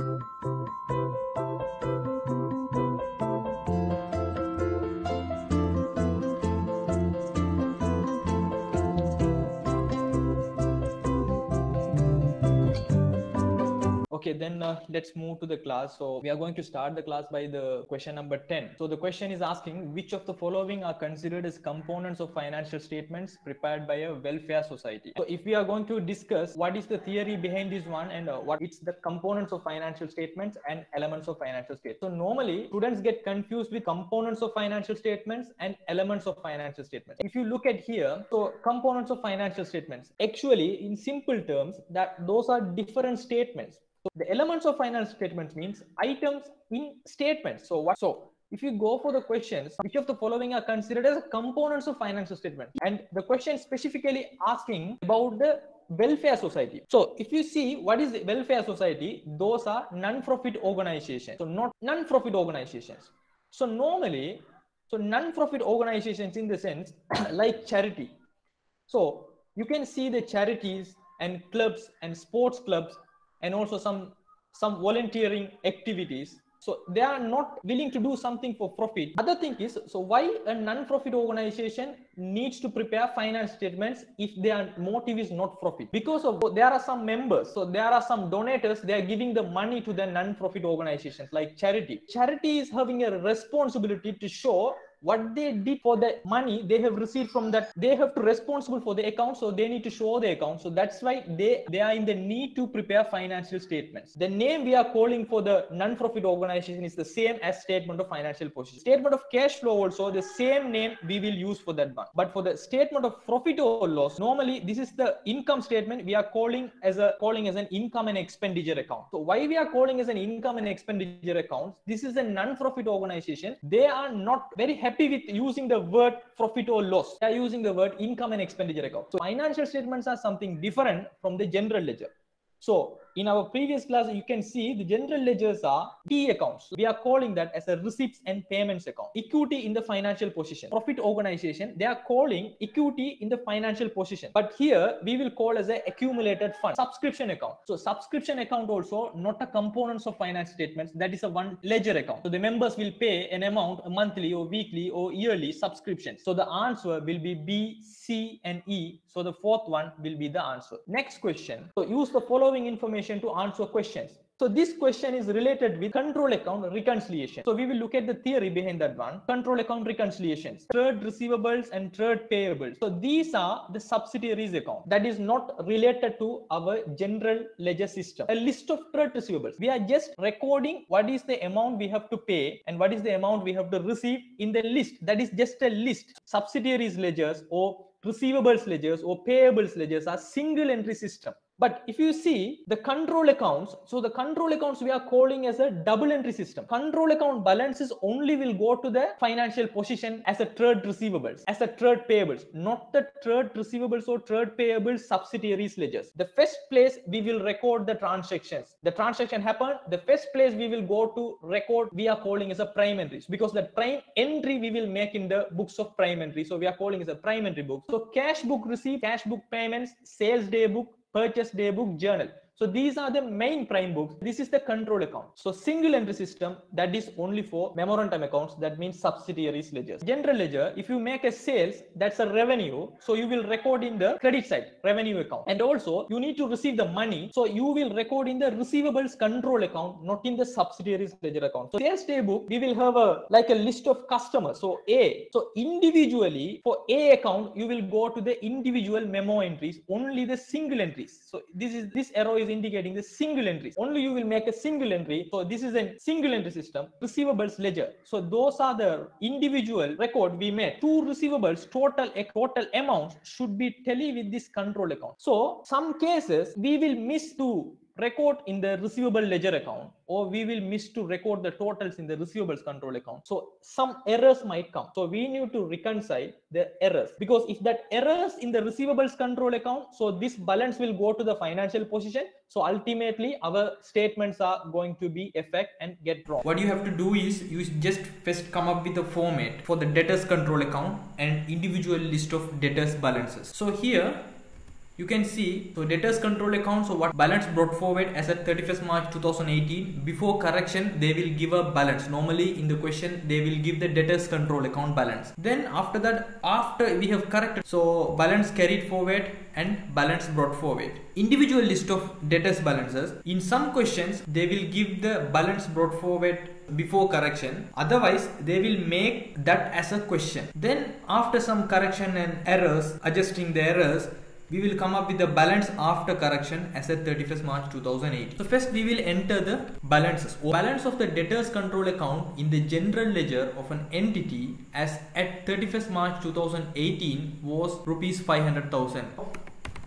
Thank you. Okay, then uh, let's move to the class. So we are going to start the class by the question number 10. So the question is asking which of the following are considered as components of financial statements prepared by a welfare society. So if we are going to discuss what is the theory behind this one and uh, what it's the components of financial statements and elements of financial statements. So normally students get confused with components of financial statements and elements of financial statements. If you look at here, so components of financial statements, actually in simple terms that those are different statements so the elements of financial statements means items in statements. So what? So if you go for the questions, which of the following are considered as components of financial statement? And the question specifically asking about the welfare society. So if you see what is the welfare society, those are non-profit organizations. So not non-profit organizations. So normally, so non-profit organizations in the sense like charity. So you can see the charities and clubs and sports clubs and also some some volunteering activities. So they are not willing to do something for profit. Other thing is so why a non-profit organization needs to prepare finance statements if their motive is not profit? Because of there are some members so there are some donors they are giving the money to the non-profit organizations like charity. Charity is having a responsibility to show what they did for the money they have received from that. They have to responsible for the account so they need to show the account. So that's why they they are in the need to prepare financial statements. The name we are calling for the non-profit organization is the same as statement of financial position. Statement of cash flow also the same name we will use for that one. But for the statement of profit or loss normally this is the income statement we are calling as a calling as an income and expenditure account. So why we are calling as an income and expenditure account? This is a non-profit organization. They are not very happy happy with using the word profit or loss. They are using the word income and expenditure account. So financial statements are something different from the general ledger. So in our previous class, you can see the general ledgers are T accounts. We are calling that as a receipts and payments account. Equity in the financial position. Profit organization, they are calling equity in the financial position. But here we will call as a accumulated fund. Subscription account. So subscription account also not a components of finance statements. That is a one ledger account. So the members will pay an amount monthly or weekly or yearly subscription. So the answer will be B, C and E. So the fourth one will be the answer. Next question. So use the following information information to answer questions. So this question is related with control account reconciliation. So we will look at the theory behind that one. Control account reconciliations, trade receivables and trade payables. So these are the subsidiaries account that is not related to our general ledger system. A list of trade receivables. We are just recording what is the amount we have to pay and what is the amount we have to receive in the list. That is just a list. Subsidiaries ledgers or receivables ledgers or payables ledgers are single entry system but if you see the control accounts, so the control accounts we are calling as a double entry system. Control account balances only will go to the financial position as a trade receivables, as a trade payables, not the trade receivables or trade payables subsidiaries ledgers. The first place we will record the transactions. The transaction happened, the first place we will go to record we are calling as a prime entries because the prime entry we will make in the books of prime entry. So we are calling as a prime entry book. So cash book receipt, cash book payments, sales day book, purchase day book journal so these are the main prime books. This is the control account. So single entry system that is only for memorandum accounts. That means subsidiaries ledgers. General ledger, if you make a sales, that's a revenue. So you will record in the credit side revenue account. And also you need to receive the money. So you will record in the receivables control account, not in the subsidiaries ledger account. So sales day book, we will have a like a list of customers. So A. So individually for A account, you will go to the individual memo entries, only the single entries. So this is this arrow is indicating the single entries. Only you will make a single entry. So this is a single entry system, receivables ledger. So those are the individual record we made. Two receivables total a total amount should be tally with this control account. So some cases we will miss to record in the receivable ledger account or we will miss to record the totals in the receivables control account. So some errors might come. So we need to reconcile the errors because if that errors in the receivables control account, so this balance will go to the financial position. So ultimately our statements are going to be effect and get wrong. What you have to do is you just first come up with a format for the debtors control account and individual list of debtors balances. So here you can see so debtors control account so what balance brought forward as at 31st March 2018 before correction they will give a balance. Normally in the question they will give the debtors control account balance. Then after that after we have corrected so balance carried forward and balance brought forward. Individual list of debtors balances in some questions they will give the balance brought forward before correction. Otherwise they will make that as a question. Then after some correction and errors adjusting the errors we will come up with the balance after correction as at 31st March 2018. So first we will enter the balances. Balance of the debtors control account in the general ledger of an entity as at 31st March 2018 was rupees 500,000.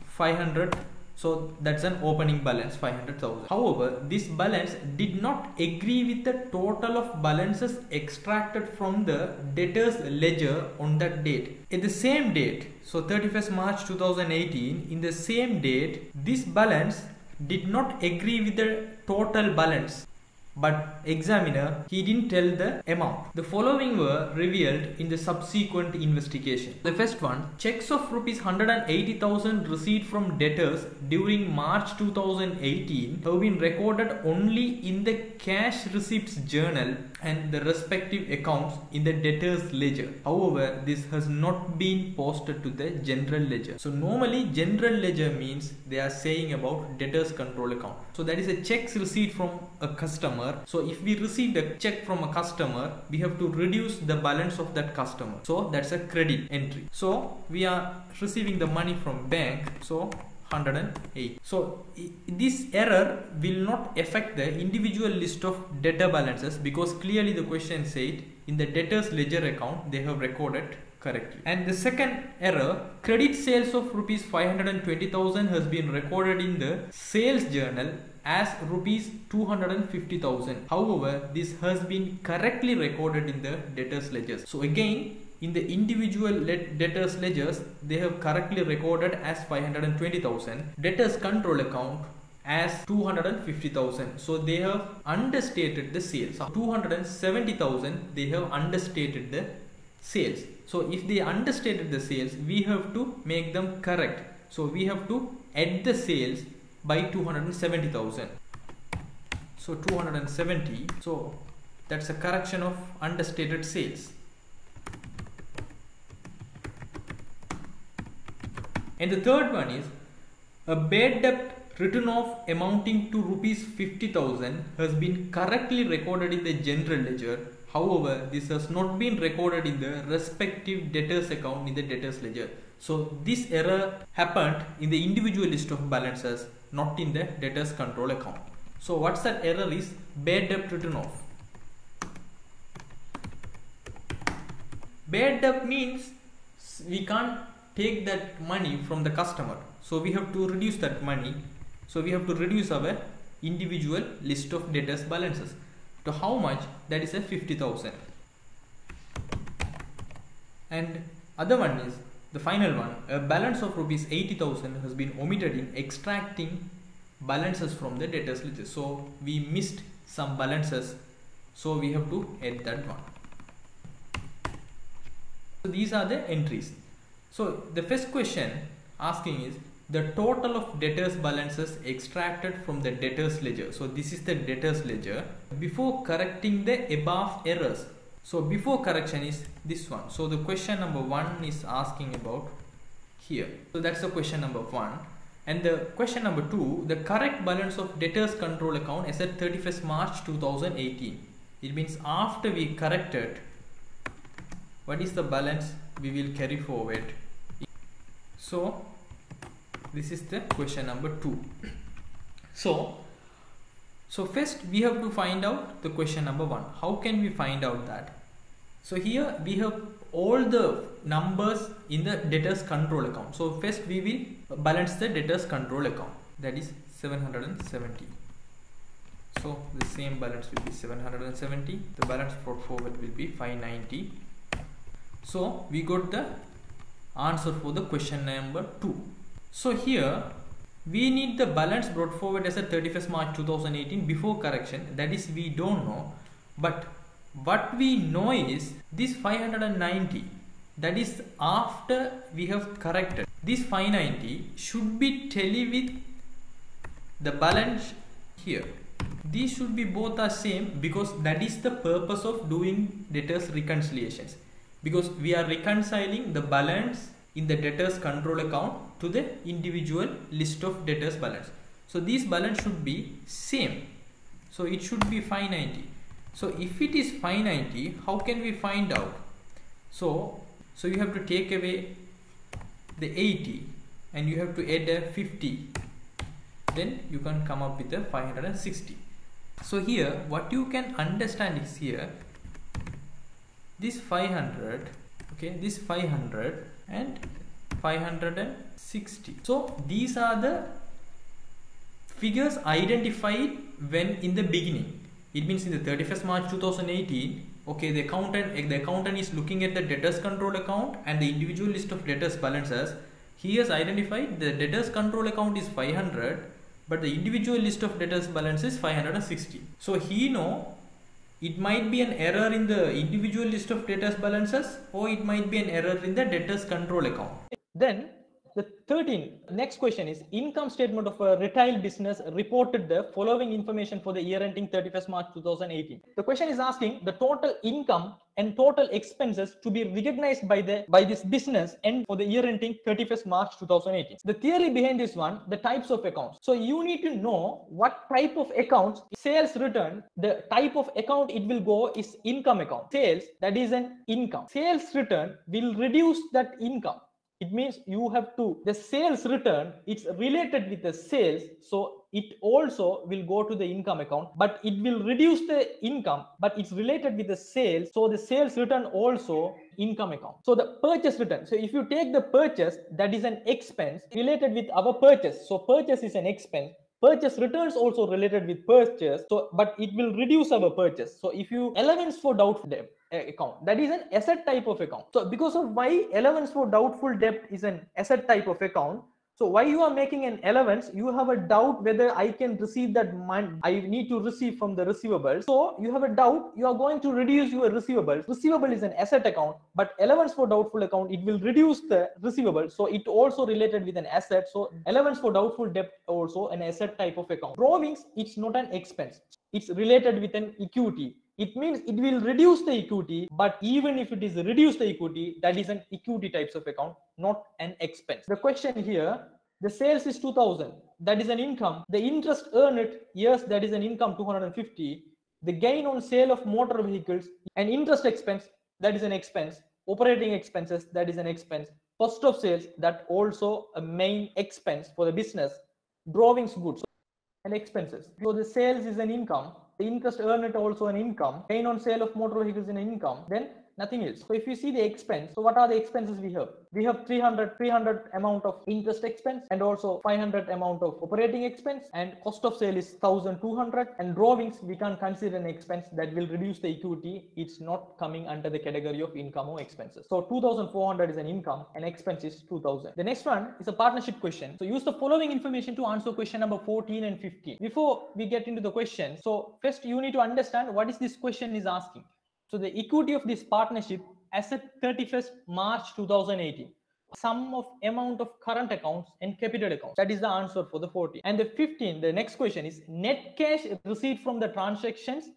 500 so that's an opening balance 500,000. However, this balance did not agree with the total of balances extracted from the debtors ledger on that date. At the same date, so 31st March 2018, in the same date, this balance did not agree with the total balance but examiner he didn't tell the amount. The following were revealed in the subsequent investigation. The first one, checks of rupees 180,000 received from debtors during March 2018 have been recorded only in the cash receipts journal and the respective accounts in the debtors ledger. However, this has not been posted to the general ledger. So normally general ledger means they are saying about debtors control account. So that is a checks receipt from a customer. So if we receive a check from a customer, we have to reduce the balance of that customer. So that's a credit entry. So we are receiving the money from bank. So 108 so this error will not affect the individual list of debtor balances because clearly the question said in the debtors ledger account they have recorded correctly. And the second error credit sales of rupees 520000 has been recorded in the sales journal as rupees 250,000 however this has been correctly recorded in the debtors ledgers. So again in the individual debtors ledgers they have correctly recorded as 520,000 debtors control account as 250,000 so they have understated the sales. So 270,000 they have understated the sales. So if they understated the sales we have to make them correct. So we have to add the sales by 270,000 so 270 so that's a correction of understated sales And the third one is a bad debt written off amounting to rupees 50,000 has been correctly recorded in the general ledger. However, this has not been recorded in the respective debtors account in the debtors ledger. So this error happened in the individual list of balances, not in the debtors control account. So what's that error is bad debt written off. Bad debt means we can't take that money from the customer. So we have to reduce that money. So we have to reduce our individual list of debtors balances to how much? That is a 50000 and other one is the final one a balance of rupees 80000 has been omitted in extracting balances from the debtors ledger so we missed some balances. So we have to add that one. So these are the entries so the first question asking is the total of debtors balances extracted from the debtors ledger. So this is the debtors ledger before correcting the above errors. So before correction is this one. So the question number one is asking about here. So that's the question number one. And the question number two, the correct balance of debtors control account is at 31st March 2018. It means after we corrected, what is the balance we will carry forward so this is the question number two. So so first we have to find out the question number one. How can we find out that? So here we have all the numbers in the debtors control account. So first we will balance the debtors control account. That is 770 so the same balance will be 770 the balance brought forward will be 590 so we got the answer for the question number 2. So here we need the balance brought forward as a 31st March 2018 before correction. That is we don't know. But what we know is this 590 that is after we have corrected this 590 should be tally with the balance here. These should be both are same because that is the purpose of doing debtors reconciliations because we are reconciling the balance in the debtors control account to the individual list of debtors balance. So this balance should be same. So it should be 590 so if it is 590 how can we find out? So so you have to take away the 80 and you have to add a 50 then you can come up with the 560 so here what you can understand is here this 500 okay this 500 and 560 so these are the figures identified when in the beginning. It means in the 31st March 2018 okay the accountant eh, the accountant is looking at the debtors control account and the individual list of debtors balances. He has identified the debtors control account is 500 but the individual list of debtors balance is 560 so he know it might be an error in the individual list of debtors balances or it might be an error in the debtors control account. Then the 13 next question is income statement of a retail business reported the following information for the year ending 31st March 2018. The question is asking the total income and total expenses to be recognized by the by this business and for the year ending 31st March 2018. The theory behind this one, the types of accounts. So you need to know what type of accounts sales return, the type of account it will go is income account. Sales, that is an income. Sales return will reduce that income it means you have to the sales return it's related with the sales so it also will go to the income account but it will reduce the income but it's related with the sales so the sales return also income account. So the purchase return so if you take the purchase that is an expense related with our purchase. So purchase is an expense purchase returns also related with purchase so but it will reduce our purchase. So if you allowance for doubtful debt uh, account that is an asset type of account. So because of why allowance for doubtful debt is an asset type of account so why you are making an allowance, you have a doubt whether I can receive that money, I need to receive from the receivables. So you have a doubt, you are going to reduce your receivables. Receivable is an asset account, but allowance for doubtful account, it will reduce the receivable. So it also related with an asset. So allowance for doubtful debt also an asset type of account. Drawings, it's not an expense. It's related with an equity it means it will reduce the equity but even if it is reduce the equity that is an equity types of account not an expense. The question here the sales is 2000 that is an income. The interest earned yes that is an income 250 the gain on sale of motor vehicles and interest expense that is an expense. Operating expenses that is an expense. Cost of sales that also a main expense for the business. Drawings goods and expenses. So the sales is an income the interest earned also an income, gain on sale of motor vehicles in income, then nothing else. So if you see the expense, so what are the expenses we have? We have 300, 300 amount of interest expense and also 500 amount of operating expense and cost of sale is 1200 and drawings we can consider an expense that will reduce the equity. It's not coming under the category of income or expenses. So 2400 is an income and expense is 2000. The next one is a partnership question. So use the following information to answer question number 14 and 15. Before we get into the question, so first you need to understand what is this question is asking. So the equity of this partnership as at 31st March 2018 sum of amount of current accounts and capital accounts. That is the answer for the 14. And the 15, the next question is net cash received from the transactions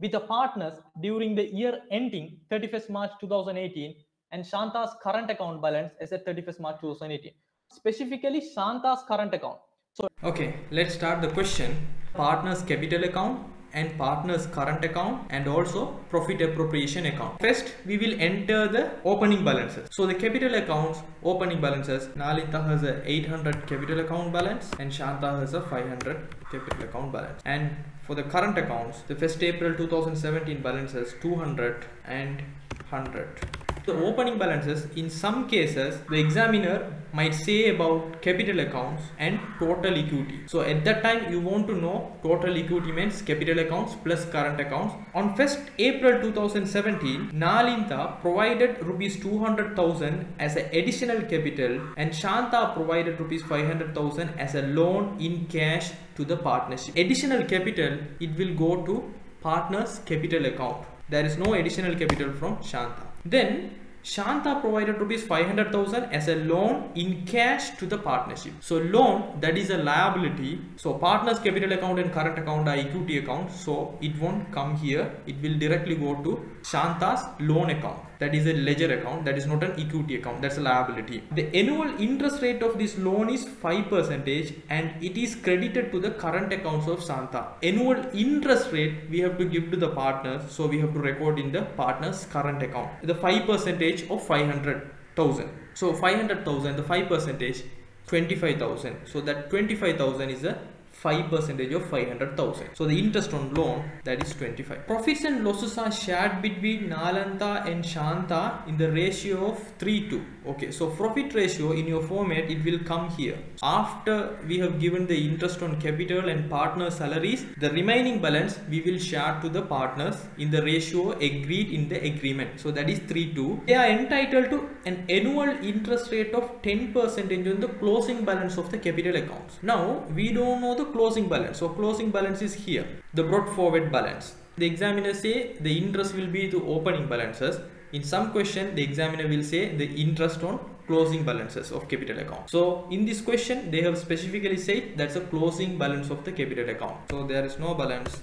with the partners during the year ending 31st March 2018 and Shanta's current account balance as at 31st March 2018. Specifically Shanta's current account. So okay, let's start the question. Partners capital account and partner's current account and also profit appropriation account. First, we will enter the opening balances. So the capital accounts opening balances, Nalintha has a 800 capital account balance and Shanta has a 500 capital account balance. And for the current accounts, the 1st April 2017 balances 200 and 100 the opening balances in some cases the examiner might say about capital accounts and total equity. So at that time you want to know total equity means capital accounts plus current accounts. On 1st april 2017 Nalintha provided rupees 200000 as an additional capital and shanta provided rupees 500000 as a loan in cash to the partnership. Additional capital it will go to partners capital account. There is no additional capital from shanta then Shanta provided rupees 500,000 as a loan in cash to the partnership. So loan that is a liability. So partners capital account and current account are equity account. So it won't come here. It will directly go to Shanta's loan account. That is a ledger account. That is not an equity account. That's a liability. The annual interest rate of this loan is 5% and it is credited to the current accounts of Shanta Annual interest rate we have to give to the partners. So we have to record in the partner's current account. The 5% of 500,000. So 500,000, the 5 percentage 25,000. So that 25,000 is a 5 percentage of 500,000. So the interest on loan that is 25. Profits and losses are shared between Nalintha and Shanta in the ratio of 3 to. Okay, so profit ratio in your format it will come here. After we have given the interest on capital and partner salaries, the remaining balance we will share to the partners in the ratio agreed in the agreement. So that is 3 to. They are entitled to an annual interest rate of 10% on the closing balance of the capital accounts. Now we don't know the closing balance. So closing balance is here, the brought forward balance. The examiner say the interest will be to opening balances. In some question, the examiner will say the interest on closing balances of capital account. So in this question, they have specifically said that's a closing balance of the capital account. So there is no balance.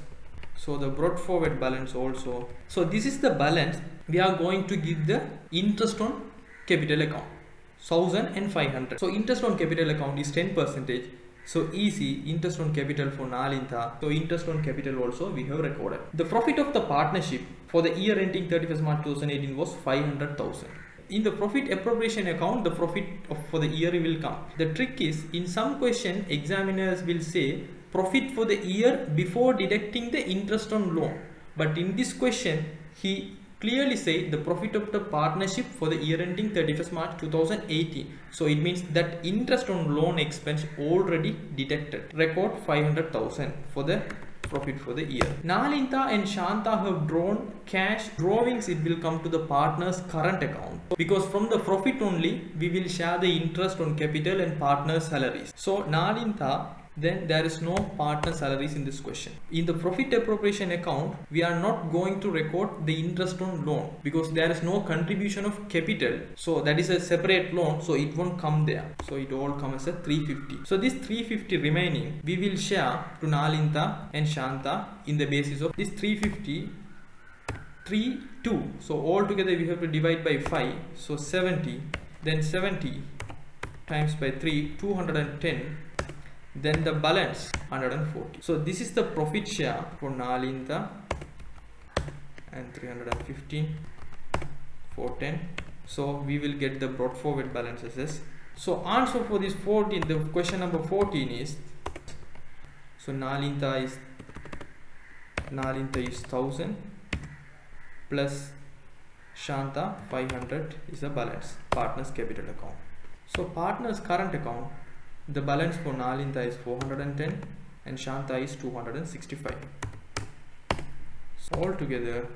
So the brought forward balance also. So this is the balance we are going to give the interest on capital account. 1500. So interest on capital account is 10 percentage so easy interest on capital for Nalintha. So interest on capital also we have recorded. The profit of the partnership for the year ending 31st March 2018 was 500,000. In the profit appropriation account, the profit of, for the year will come. The trick is in some question examiners will say profit for the year before deducting the interest on loan. But in this question, he clearly say the profit of the partnership for the year ending 31st March 2018. So it means that interest on loan expense already deducted. Record 500,000 for the profit for the year. Nalintha and Shanta have drawn cash drawings it will come to the partner's current account because from the profit only we will share the interest on capital and partner salaries. So Nalintha then there is no partner salaries in this question. In the profit appropriation account, we are not going to record the interest on loan because there is no contribution of capital. So that is a separate loan. So it won't come there. So it all comes as a 350. So this 350 remaining, we will share to Nalintha and Shanta in the basis of this 350 3 2 so all together we have to divide by 5 so 70 then 70 times by 3 210 then the balance 140 so this is the profit share for Nalintha and 315 410 so we will get the brought forward balances. So answer for this 14 the question number 14 is so Nalintha is Nalintha is 1000 plus Shanta 500 is the balance partners capital account. So partners current account the balance for Nalintha is 410 and Shanta is 265. So altogether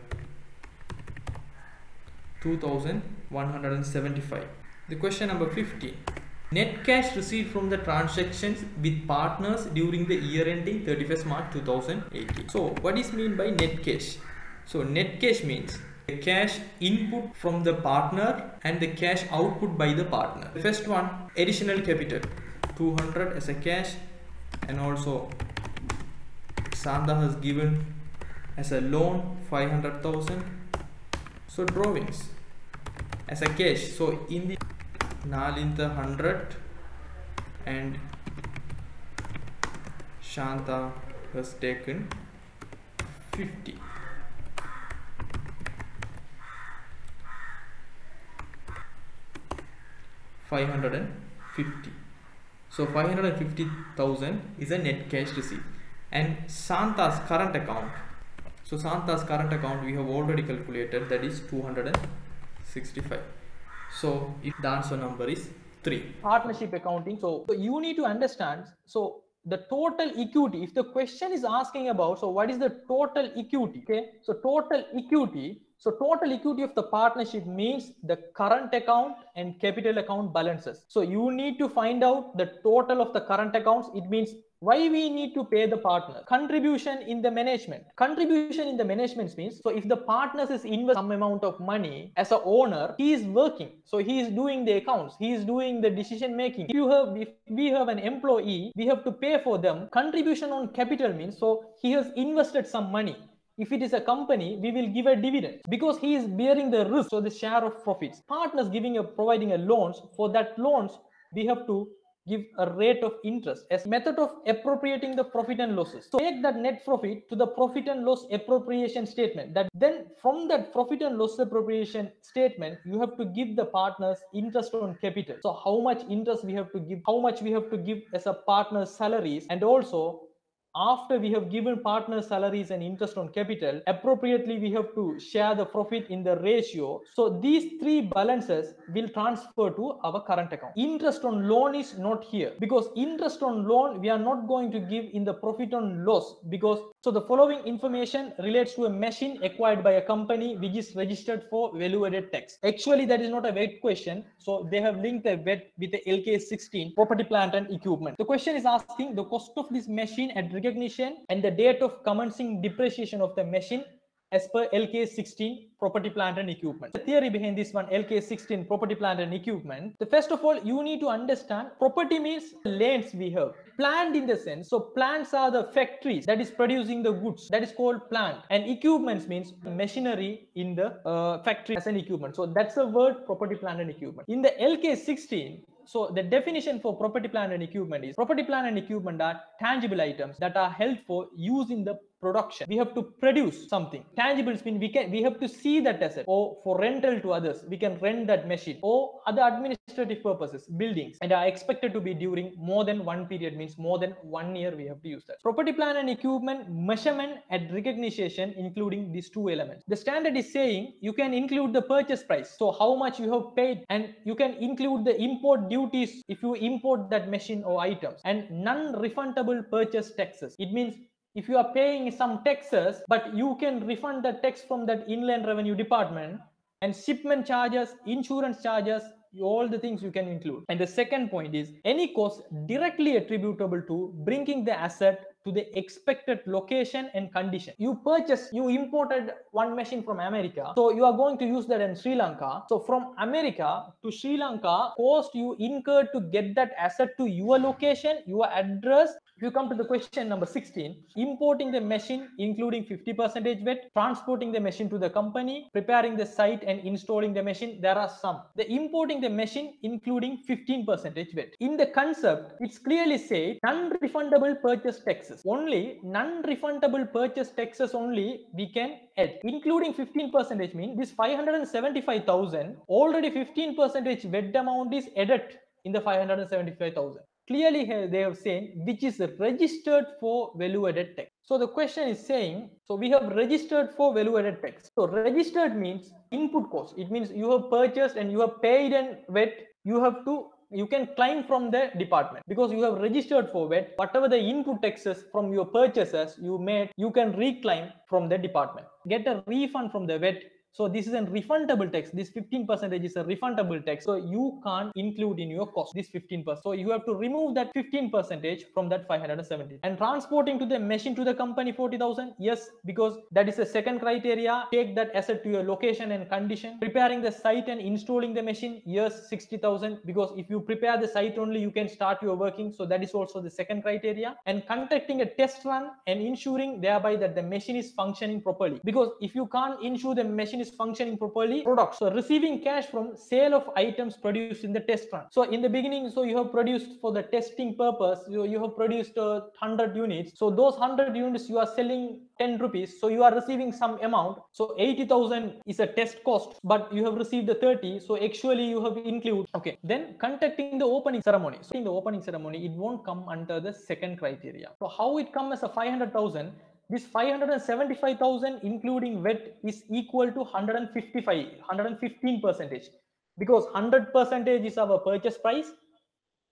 2175. The question number 50. Net cash received from the transactions with partners during the year ending 31st March 2018. So what is mean by net cash? So net cash means the cash input from the partner and the cash output by the partner. The first one additional capital 200 as a cash and also Shanta has given as a loan 500,000 so drawings as a cash. So in the Nalintha 100 and Shanta has taken 50 550 so 550,000 is a net cash receipt. And Shanta's current account so Shanta's current account we have already calculated that is 265 so if the answer number is 3 partnership accounting. So, so you need to understand so the total equity if the question is asking about so what is the total equity okay? So total equity so total equity of the partnership means the current account and capital account balances. So you need to find out the total of the current accounts. It means why we need to pay the partner. Contribution in the management. Contribution in the management means so if the partners is invest some amount of money as a owner he is working. So he is doing the accounts. He is doing the decision making. If you have if we have an employee we have to pay for them. Contribution on capital means so he has invested some money if it is a company we will give a dividend because he is bearing the risk. So the share of profits. Partners giving a providing a loans for that loans we have to give a rate of interest as method of appropriating the profit and losses. So take that net profit to the profit and loss appropriation statement that then from that profit and loss appropriation statement you have to give the partners interest on capital. So how much interest we have to give how much we have to give as a partner's salaries and also after we have given partner salaries and interest on capital appropriately we have to share the profit in the ratio. So these three balances will transfer to our current account. Interest on loan is not here because interest on loan we are not going to give in the profit on loss because so the following information relates to a machine acquired by a company which is registered for value added tax. Actually that is not a VAT question. So they have linked a VAT with the lk 16 property plant and equipment. The question is asking the cost of this machine at recognition and the date of commencing depreciation of the machine as per LK 16 property plant and equipment. The theory behind this one LK 16 property plant and equipment. The first of all you need to understand property means lands we have plant in the sense so plants are the factories that is producing the goods that is called plant and equipments means machinery in the uh, factory as an equipment. So that's the word property plant and equipment. In the LK 16 so the definition for property plant and equipment is property plant and equipment are tangible items that are held for use in the production. We have to produce something. Tangibles mean we can we have to see that asset. Or for rental to others we can rent that machine. Or other administrative purposes buildings. And are expected to be during more than one period means more than one year we have to use that. Property plan and equipment measurement and recognition including these two elements. The standard is saying you can include the purchase price. So how much you have paid and you can include the import duties if you import that machine or items. And non-refundable purchase taxes. It means if you are paying some taxes but you can refund the tax from that inland revenue department and shipment charges insurance charges all the things you can include. And the second point is any cost directly attributable to bringing the asset to the expected location and condition. You purchase you imported one machine from america so you are going to use that in sri lanka. So from america to sri lanka cost you incurred to get that asset to your location your address if you come to the question number 16, importing the machine including 50% VAT, transporting the machine to the company, preparing the site and installing the machine, there are some. The importing the machine including 15% VAT. In the concept, it's clearly said non-refundable purchase taxes. Only non-refundable purchase taxes only we can add. Including 15% mean this 575,000, already 15% VAT amount is added in the 575,000 clearly they have saying which is registered for value added tax. So the question is saying so we have registered for value added tax. So registered means input cost. It means you have purchased and you have paid and VAT you have to you can claim from the department. Because you have registered for VAT whatever the input taxes from your purchases you made you can reclaim from the department. Get a refund from the VAT so this is a refundable tax. This 15% is a refundable tax. So you can't include in your cost this 15%. So you have to remove that 15% from that 570. And transporting to the machine to the company 40,000. Yes, because that is the second criteria. Take that asset to your location and condition. Preparing the site and installing the machine. Yes, 60,000. Because if you prepare the site only, you can start your working. So that is also the second criteria. And conducting a test run and ensuring thereby that the machine is functioning properly. Because if you can't ensure the machine is functioning properly products so receiving cash from sale of items produced in the test run. So in the beginning so you have produced for the testing purpose you, you have produced uh, 100 units. So those 100 units you are selling 10 rupees. So you are receiving some amount. So 80000 is a test cost but you have received the 30 so actually you have include okay. Then conducting the opening ceremony. So in the opening ceremony it won't come under the second criteria. So how it comes as a 500000 this 575,000 including VAT is equal to 155, 115 percentage because 100 percentage is our purchase price.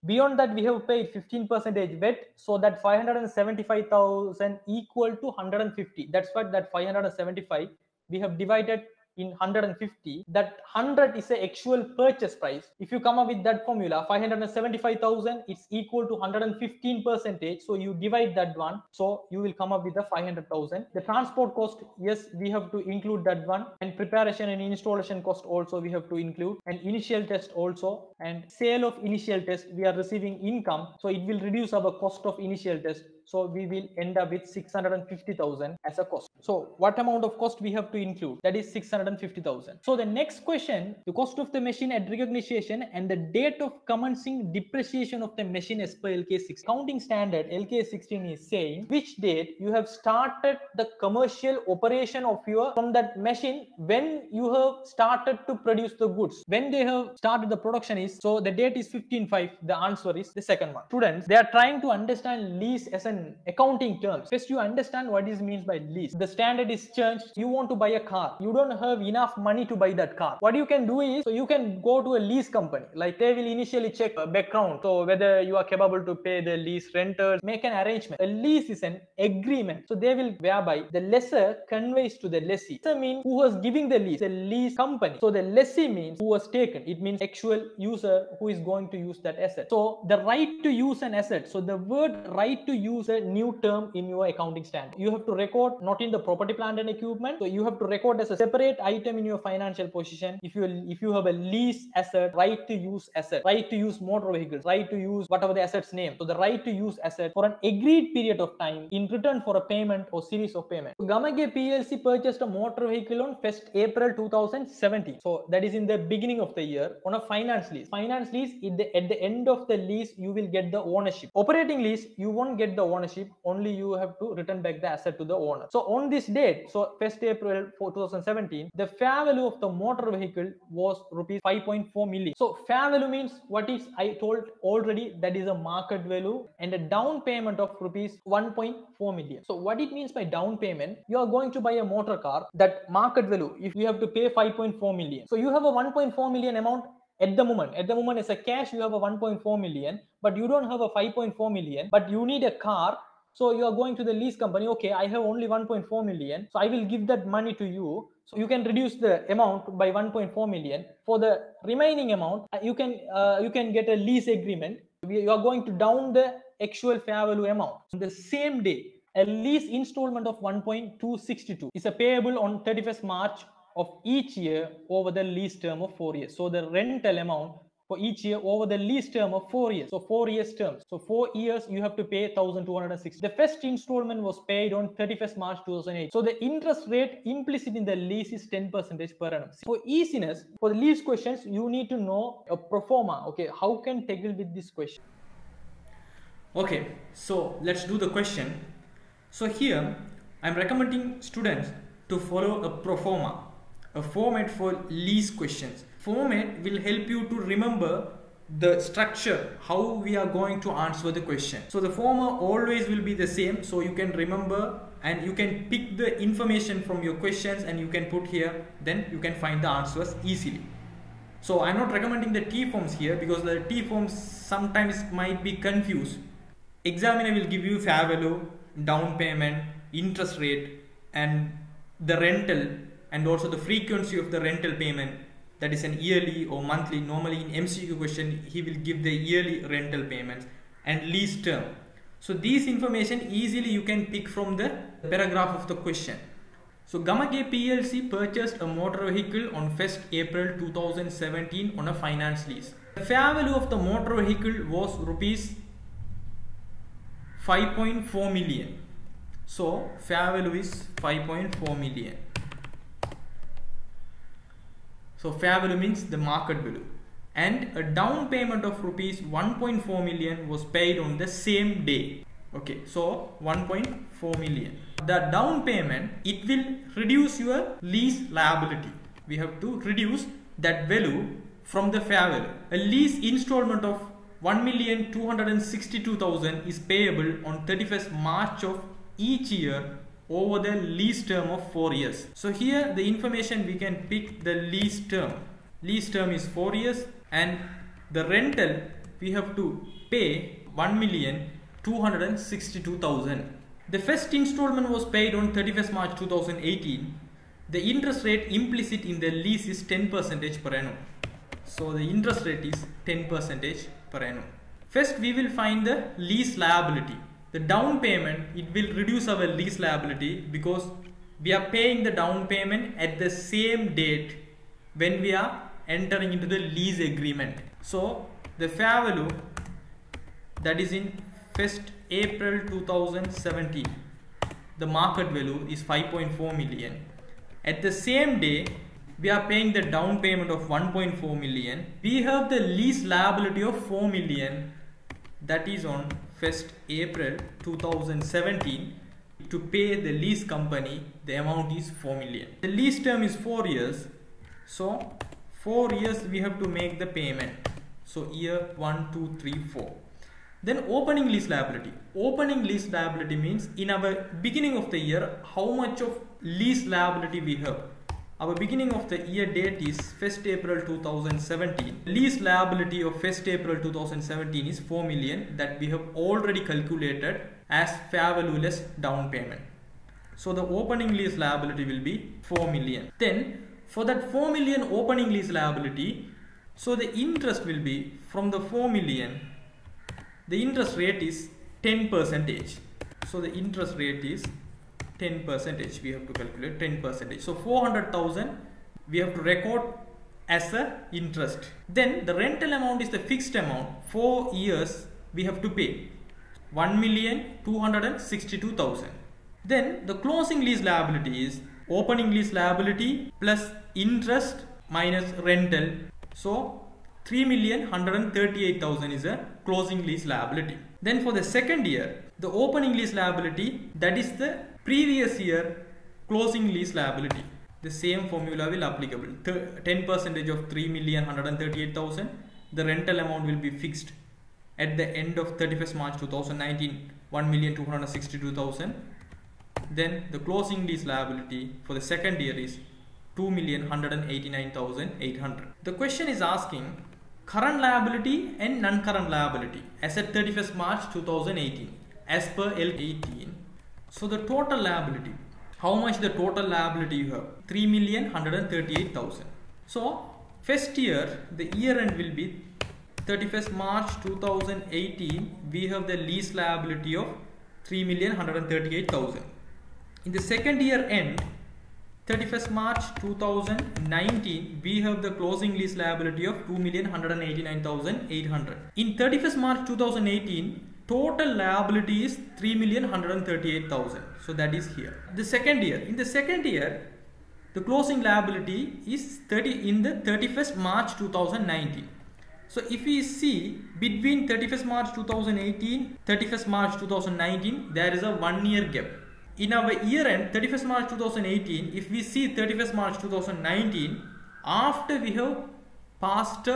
Beyond that, we have paid 15 percentage VAT. So that 575,000 equal to 150. That's what that 575 we have divided in 150 that 100 is the actual purchase price. If you come up with that formula 575000 it's equal to 115 percentage. So you divide that one. So you will come up with the 500000 the transport cost yes we have to include that one. And preparation and installation cost also we have to include. And initial test also. And sale of initial test we are receiving income. So it will reduce our cost of initial test so we will end up with 650000 as a cost. So what amount of cost we have to include? That is 650000 so the next question the cost of the machine at recognition and the date of commencing depreciation of the machine as per lk6 counting standard lk16 is saying which date you have started the commercial operation of your from that machine when you have started to produce the goods. When they have started the production is so the date is 15.5 the answer is the second one. Students they are trying to understand lease as an accounting terms. First you understand what is means by lease. The standard is changed. You want to buy a car. You don't have enough money to buy that car. What you can do is so you can go to a lease company. Like they will initially check background. So whether you are capable to pay the lease renters make an arrangement. A lease is an agreement. So they will whereby the lessor conveys to the lessee. Lessor means who was giving the lease. The lease company. So the lessee means who was taken. It means actual user who is going to use that asset. So the right to use an asset. So the word right to use a new term in your accounting standard. You have to record not in the property plant and equipment. So you have to record as a separate item in your financial position. If you if you have a lease asset right to use asset right to use motor vehicles right to use whatever the asset's name. So the right to use asset for an agreed period of time in return for a payment or series of payment. So gamage plc purchased a motor vehicle on 1st april 2017 so that is in the beginning of the year on a finance lease. Finance lease the, at the end of the lease you will get the ownership. Operating lease you won't get the ownership only you have to return back the asset to the owner. So on this date so 1st april 2017 the fair value of the motor vehicle was rupees 5.4 million. So fair value means what is i told already that is a market value and a down payment of rupees 1.4 million. So what it means by down payment? You are going to buy a motor car that market value if you have to pay 5.4 million. So you have a 1.4 million amount at the moment at the moment as a cash you have a 1.4 million but you don't have a 5.4 million but you need a car. So you are going to the lease company okay i have only 1.4 million so i will give that money to you. So you can reduce the amount by 1.4 million. For the remaining amount uh, you can uh, you can get a lease agreement. You are going to down the actual fair value amount. On the same day a lease installment of 1.262 is a payable on 31st march of each year over the lease term of four years. So the rental amount for each year over the lease term of four years. So four years terms. So four years you have to pay 1206. The first installment was paid on 31st March 2008. So the interest rate implicit in the lease is 10 percentage per annum. For easiness, for the lease questions, you need to know a pro forma. Okay, how can tackle with this question? Okay, so let's do the question. So here I'm recommending students to follow a pro forma a format for lease questions. Format will help you to remember the structure, how we are going to answer the question. So the former always will be the same. So you can remember and you can pick the information from your questions and you can put here, then you can find the answers easily. So I'm not recommending the T forms here because the T forms sometimes might be confused. Examiner will give you fair value, down payment, interest rate and the rental and also the frequency of the rental payment that is an yearly or monthly normally in MCQ question he will give the yearly rental payments and lease term. So these information easily you can pick from the paragraph of the question. So Gamage PLC purchased a motor vehicle on 1st April 2017 on a finance lease. The fair value of the motor vehicle was rupees 5.4 million. So fair value is 5.4 million so fair value means the market value. And a down payment of rupees 1.4 million was paid on the same day. Okay, so 1.4 million. The down payment, it will reduce your lease liability. We have to reduce that value from the fair value. A lease installment of 1,262,000 is payable on 31st March of each year over the lease term of 4 years. So here the information we can pick the lease term. Lease term is 4 years and the rental we have to pay 1,262,000. The first installment was paid on 31st March 2018 the interest rate implicit in the lease is 10 percentage per annum. So the interest rate is 10 percentage per annum. First we will find the lease liability. The down payment, it will reduce our lease liability because we are paying the down payment at the same date when we are entering into the lease agreement. So the fair value that is in 1st April 2017 the market value is 5.4 million. At the same day we are paying the down payment of 1.4 million. We have the lease liability of 4 million. That is on 1st April 2017 to pay the lease company the amount is 4 million. The lease term is 4 years. So 4 years we have to make the payment. So year 1 2 3 4 then opening lease liability. Opening lease liability means in our beginning of the year how much of lease liability we have our beginning of the year date is 1st April 2017 lease liability of 1st April 2017 is 4 million that we have already calculated as fair value less down payment. So the opening lease liability will be 4 million. Then for that 4 million opening lease liability so the interest will be from the 4 million the interest rate is 10 percentage. So the interest rate is 10 percentage we have to calculate 10 percentage. So 400,000 we have to record as a interest. Then the rental amount is the fixed amount. 4 years we have to pay. 1 million 262,000 then the closing lease liability is opening lease liability plus interest minus rental. So 3 million 138,000 is a closing lease liability. Then for the second year, the opening lease liability that is the previous year closing lease liability. The same formula will applicable. 10 percentage of 3 million 138,000. The rental amount will be fixed at the end of 31st March 2019 1 million 262,000. Then the closing lease liability for the second year is 2 million 189,800. The question is asking current liability and non-current liability as at 31st March 2018 as per L18. So the total liability, how much the total liability you have? 3 million 138,000. So first year, the year end will be 31st March 2018. We have the lease liability of 3 million 138,000. In the second year end, 31st March 2019 we have the closing lease liability of 2,189,800 in 31st March 2018 total liability is 3,138,000 so that is here. The second year. In the second year the closing liability is 30 in the 31st March 2019 so if we see between 31st March 2018 31st March 2019 there is a one year gap. In our year end 31st March 2018 if we see 31st March 2019 after we have passed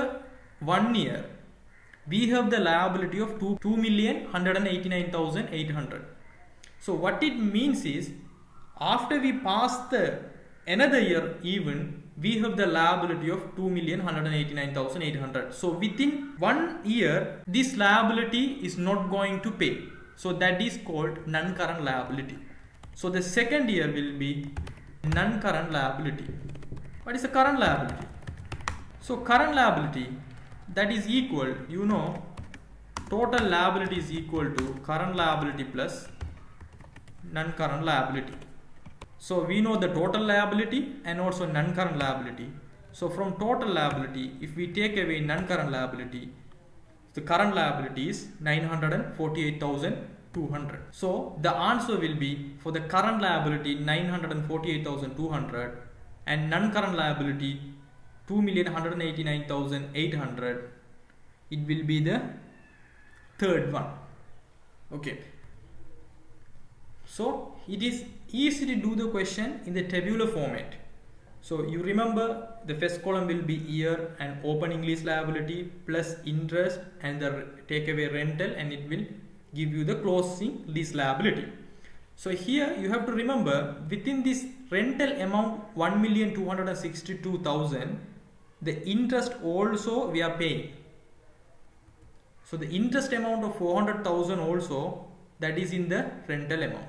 one year we have the liability of 2, 2 million 189,800 so what it means is after we pass the another year even we have the liability of 2,189,800 so within one year this liability is not going to pay so that is called non-current liability so the second year will be non-current liability. What is the current liability? So current liability that is equal, you know, total liability is equal to current liability plus non-current liability. So we know the total liability and also non-current liability. So from total liability, if we take away non-current liability, the current liability is 948,200 so the answer will be for the current liability 948200 and non-current liability 2,189,800 it will be the third one. Okay. So it is easy to do the question in the tabular format. So you remember the first column will be year and opening lease liability plus interest and the takeaway rental and it will give you the closing lease liability. So here you have to remember within this rental amount 1,262,000 the interest also we are paying. So the interest amount of 400,000 also that is in the rental amount.